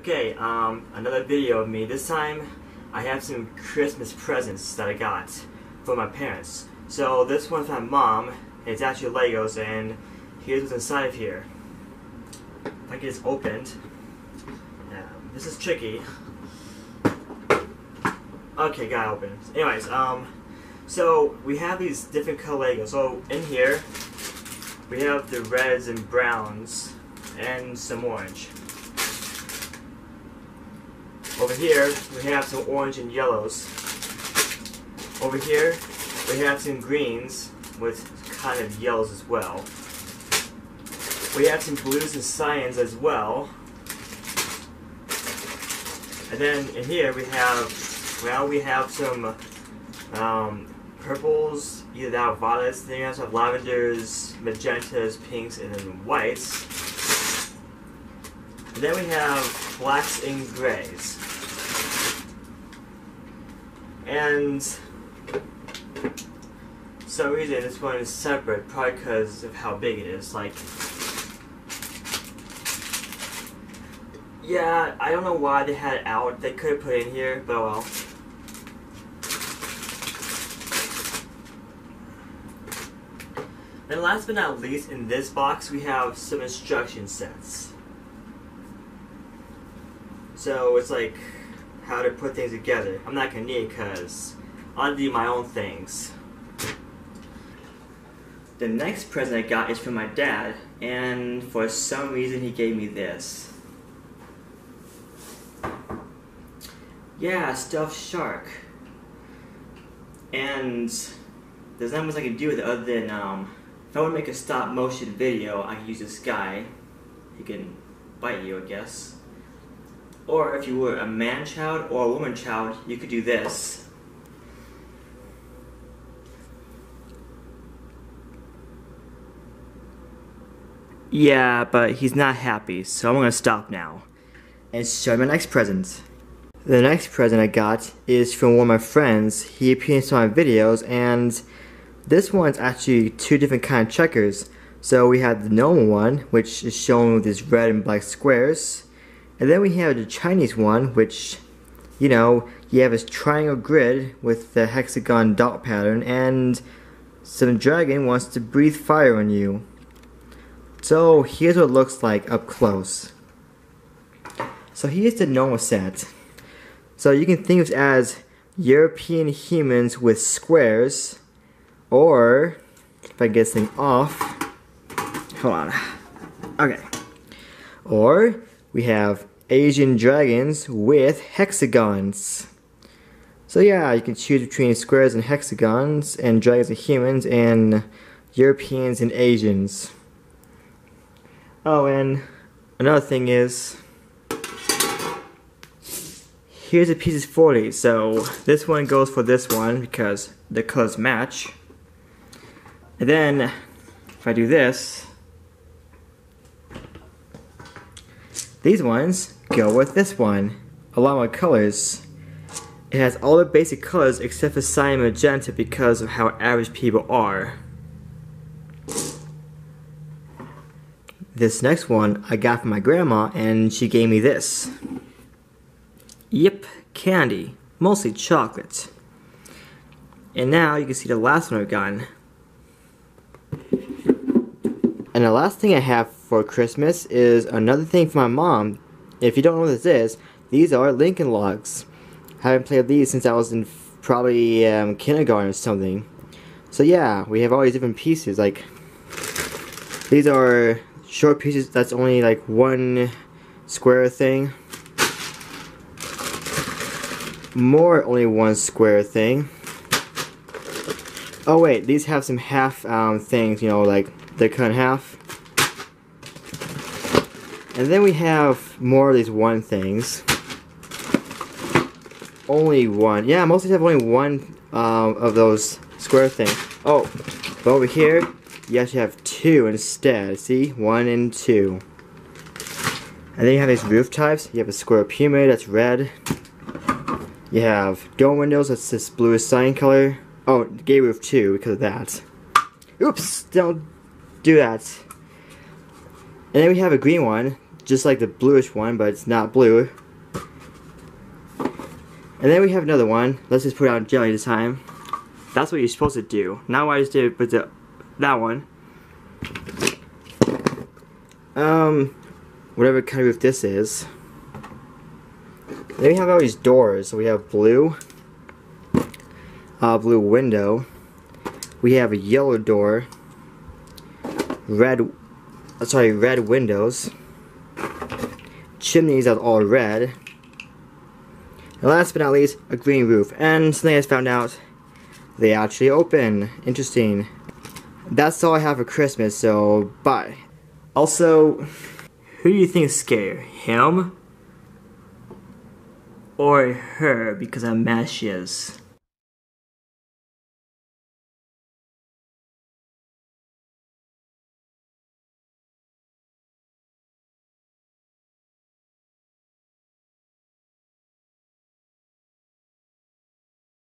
Okay, um, another video of me. This time, I have some Christmas presents that I got from my parents. So this one's from my mom. It's actually Legos, and here's what's inside of here. If I get this opened, um, this is tricky. Okay, got it open. Anyways, um, so we have these different color Legos. So in here, we have the reds and browns and some orange. Over here, we have some orange and yellows. Over here, we have some greens with kind of yellows as well. We have some blues and cyans as well. And then in here we have, well, we have some um, purples, either that or violets. Then we also have lavenders, magentas, pinks, and then whites. And then we have blacks and grays. And some reason this one is separate, probably because of how big it is. Like, yeah, I don't know why they had it out. They could have put it in here, but oh well. And last but not least, in this box we have some instruction sets. So it's like how to put things together. I'm not gonna need it because I'll do my own things. The next present I got is from my dad, and for some reason he gave me this. Yeah, stuffed shark. And there's not much I can do with it other than um, if I want to make a stop motion video, I can use this guy. He can bite you, I guess. Or if you were a man child or a woman child, you could do this. Yeah, but he's not happy, so I'm gonna stop now. And show my next present. The next present I got is from one of my friends. He appears in my videos, and this one's actually two different kind of checkers. So we have the normal one, which is shown with these red and black squares. And then we have the Chinese one, which, you know, you have this triangle grid with the hexagon dot pattern, and some dragon wants to breathe fire on you. So here's what it looks like up close. So here's the normal set. So you can think of it as European humans with squares, or if I get this thing off, hold on. Okay. Or we have Asian dragons with hexagons. So yeah, you can choose between squares and hexagons, and dragons and humans, and Europeans and Asians. Oh, and another thing is, here's a piece of 40, So this one goes for this one because the colors match. And then, if I do this, these ones go with this one, along with colors. It has all the basic colors except for cyan magenta because of how average people are. This next one I got from my grandma and she gave me this. Yep, candy, mostly chocolate. And now you can see the last one I've gotten. And the last thing I have for Christmas is another thing for my mom. If you don't know what this is, these are Lincoln Logs. I haven't played these since I was in probably um, kindergarten or something. So yeah, we have all these different pieces. Like, these are short pieces that's only like one square thing. More only one square thing. Oh wait, these have some half um, things, you know, like they're cut in half. And then we have more of these one things. Only one. Yeah, most of have only one um, of those square things. Oh, but over here, you actually have two instead. See? One and two. And then you have these roof types. You have a square pyramid that's red. You have dome windows that's this bluish cyan color. Oh, gay roof too because of that. Oops! Don't do that. And then we have a green one, just like the bluish one, but it's not blue. And then we have another one. Let's just put out jelly this time. That's what you're supposed to do. Not what I just did with the, that one. Um, whatever kind of roof this is. Then we have all these doors. So we have blue, uh, blue window. We have a yellow door, red, uh, sorry, red windows. Chimneys are all red. And last but not least, a green roof. And something I found out, they actually open. Interesting. That's all I have for Christmas, so bye. Also, who do you think is scarier? Him? Or her because how mad she is?